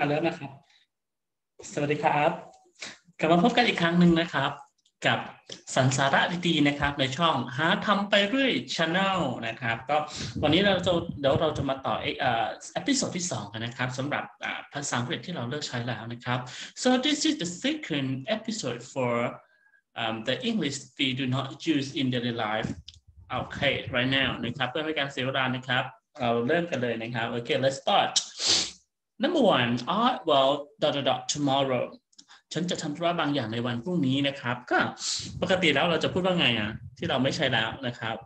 อะเริ่มนะครับ สวัสดีครับ กลับมาพบกันอีกครั้งหนึ่งนะครับ กับสรรสาระดีๆนะครับ ในช่องหาทำไปเรื่อยช anel นะครับ ก็วันนี้เราจะเดี๋ยวเราจะมาต่อเอ่อ episode ที่ 2 กันนะครับสำหรับภาษาอังกฤษที่เราเลิกใช้แล้วนะครับ so this is the second episode for um, the English we do not use in daily life okay right now นะครับเพื่อไม่ให้การเสียเวลานะครับ เราเริ่มกันเลยนะครับ okay let's start number one I will dot dot dot tomorrow ฉันจะทำธุระบางอย่างในวันพรุ่งนี้นะครับ ก็ปกติแล้วเราจะพูดว่าไงอะ ที่เราไม่ใช้แล้วนะครับ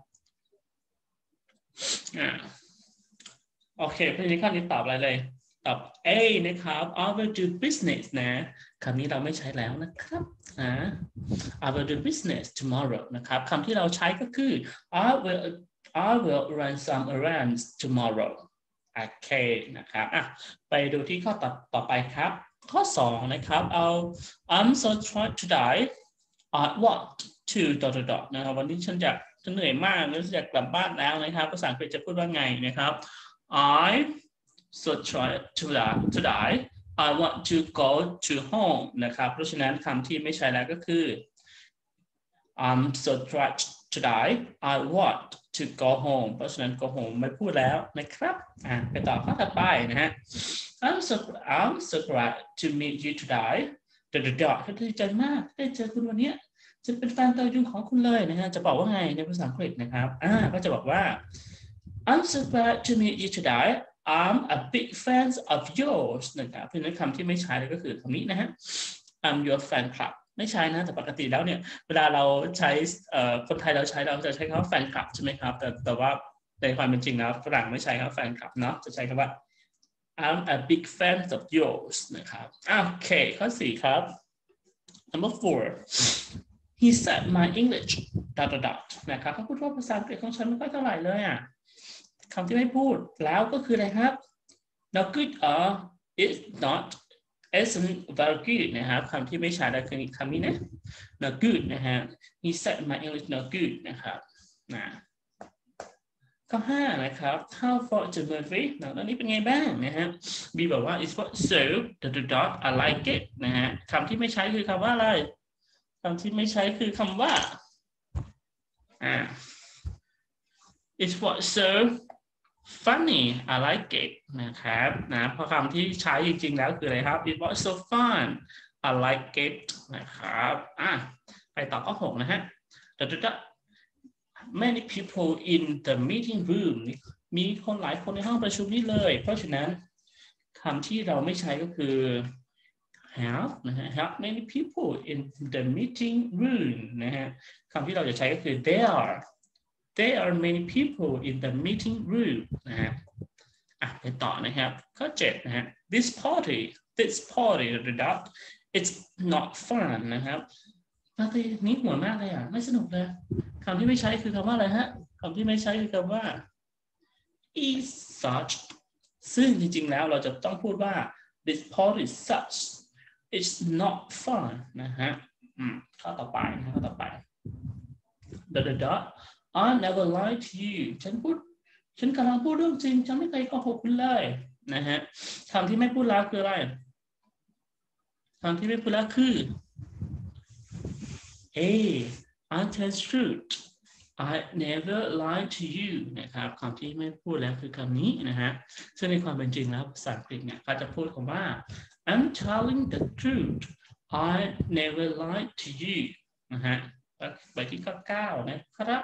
อ่าโอเคเพทีนี้ข้อนี้ตอบอะไรเลย ตอบ A นะครับ I will do business นะคำนี้เราไม่ใช้แล้วนะครับอ่า I will do business tomorrow นะครับคำที่เราใช้ก็คือ I will I will run some errands tomorrow โอเคนะครับอะไปดูที่ข้อต่อต่อไปครับ ข้อ 2 นะครับ เอา I'm so tired today I want to dot dot dot นะครับ วันนี้ฉันจะฉันเหนื่อยมากแล้วฉันอยากกลับบ้านแล้วนะครับ ภาษาอังกฤษจะพูดว่าไงนะครับ I so tired today today I want to go to home นะครับ เพราะฉะนั้นคำที่ไม่ใช่แล้วก็คือ I'm so tired today I I want to go home เพราะฉะนั้น go home ไม่พูดแล้วนะครับอะไปต่อข้อถัดไปนะฮะ I'm so I'm so glad to meet you today เดดดอดีใจมากได้เจอคุณวันนี้จะเป็นแฟนตัวยุงของคุณเลยนะฮะจะบอกว่าไงในภาษาอังกฤษนะครับอ่าก็จะบอกว่า I'm so glad to meet you today I'm a big fan of yours นะครับเพราะฉะนั้นคำที่ไม่ใช้เลยก็คือคำนี้นะฮะ I'm your fan club ไม่ใช่นะแต่ปกติแล้วเนี่ย เวลาเราใช้คนไทยเราใช้เราจะใช้คำว่าแฟนคลับใช่ไหมครับ แต่แต่ว่าในความเป็นจริงแล้วฝรั่งไม่ใช้คำว่าแฟนคลับเนาะจะใช้คำว่า I'm a big fan of yours นะครับโอเคข้อสี่ครับ number four he said my English dot dot dot นะครับเขาพูดว่าภาษาอังกฤษของฉันไม่ค่อยเท่าไหร่เลยอะคำที่ไม่พูดแล้วก็คืออะไรครับ not good or it's not isn't very good นะครับคำที่ไม่ใช่แล้คือคำนี้นะ not good นะฮะ he said my English not good นะครับนะข้อห้านะครับ how for the movie นะตอนนี้เป็นไงบ้างนะฮะ B บอกว่า it's what so dot dot dot I like it นะฮะคำที่ไม่ใช้คือคำว่าอะไรคำที่ไม่ใช้คือคำว่าอ่า it's what so funny I like it นะครับนะเพราะคำที่ใช้จริงๆแล้วคืออะไรครับ it was so fun I like it นะครับอะไปต่อข้อหกนะฮะ many people in the meeting room มีคนหลายคนในห้องประชุมนี้เลย เพราะฉะนั้นคำที่เราไม่ใช้ก็คือ have นะฮะ have many people in the meeting room นะฮะคำที่เราจะใช้ก็คือ there are there are many people in the meeting room นะฮะอะไปต่อนะครับข้อเจ็ดนะฮะ this party this party the dot it's not fun นะครับปาร์ตี้นี้หัวมากเลยอะไม่สนุกเลยคำที่ไม่ใช้คือคำว่าอะไรฮะคำที่ไม่ใช้คือคำว่า is such ซึ่งจริงๆแล้วเราจะต้องพูดว่า this party such it's not fun นะฮะข้อต่อไปนะข้อต่อไป the the dot I never lied to you ฉันพูด ฉันกำลังพูดเรื่องจริง ฉันไม่เคยโกหกคุณเลยนะฮะคำที่ไม่พูดแล้วคืออะไรคำที่ไม่พูดแล้วคือ A I tell truth I never lied to you นะครับคำที่ไม่พูดแล้วคือคำนี้นะฮะ ซึ่งในความเป็นจริงแล้วภาษาอังกฤษเนี่ยเขาจะพูดคำว่า I'm telling the truth I never lied to you นะฮะไปที่ข้อเก้านะครับ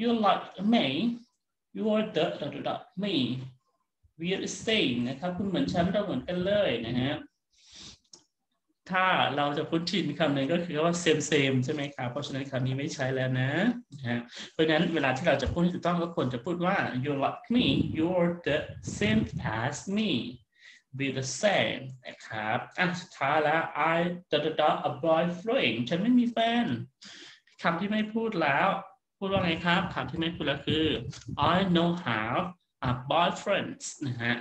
you like me you are the dot dot dot me we are the same นะครับ คุณเหมือนฉันเราเหมือนกันเลยนะฮะถ้าเราจะพูดชินคำหนึ่งก็คือว่า same same ใช่ไหมครับเพราะฉะนั้นคำนี้ไม่ใช้แล้วนะนะฮะเพราะฉะนั้นเวลาที่เราจะพูดให้ถูกต้องก็ควรจะพูดว่า you like me you are the same as me be the same นะครับอะสุดท้ายแล้ว I dot dot dot a boyfriend ฉันไม่มีแฟนคำที่ไม่พูดแล้ว พูดว่าไงครับคำที่ไม่พูดแล้วคือ I know have a boyfriend นะฮะ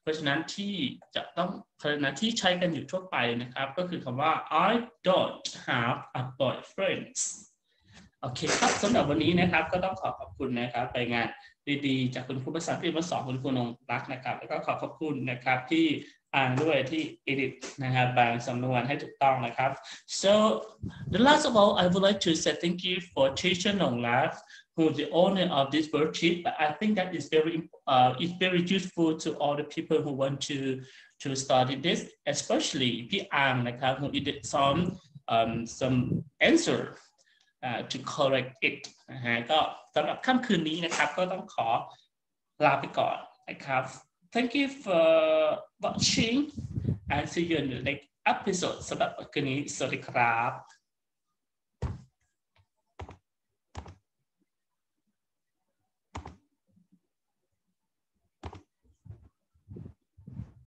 เพราะฉะนั้นที่จะต้องพยัญชนะที่ใช้กันอยู่ทั่วไปนะครับ ก็คือคำว่า I don't have a boyfriend โอเคครับสำหรับวันนี้นะครับ ก็ต้องขอขอบคุณนะครับไปงานดีๆ จากคุณครูภาษาอังกฤษมาสอนคุณครูนงรักนะครับ แล้วก็ขอขอบคุณนะครับที่ อ่านด้วยที่ edit นะครับบางสำนวนให้ถูกต้องนะครับ so the last of all I would like to say thank you for teacher Nong Laf who is the owner of this worksheet but I think that is very uh, is very useful to all the people who want to to study this especially พี่อาร์มนะครับ who did some um, some answer uh, to correct it นะฮะก็สำหรับค่ำคืนนี้นะครับ ก็ต้องขอลาไปก่อนนะครับ thank you for watching and see you in the next episode สำหรับคืนนี้ สวัสดีครับ